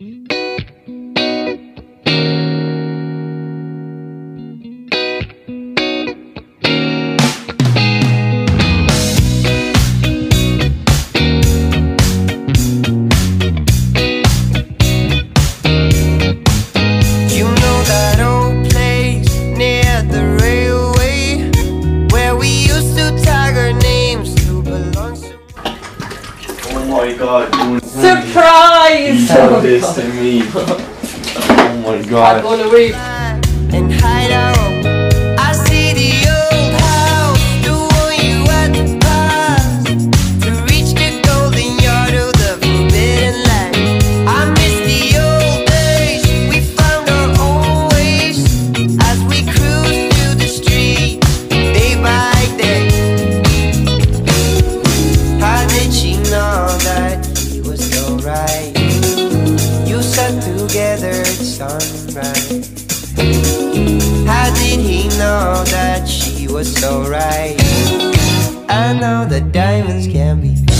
Mm-hmm. my god, doing Surprise! This to me. Oh my god. I'm gonna weep. And hide out. sunrise. How did he know that she was so right? I know that diamonds can be.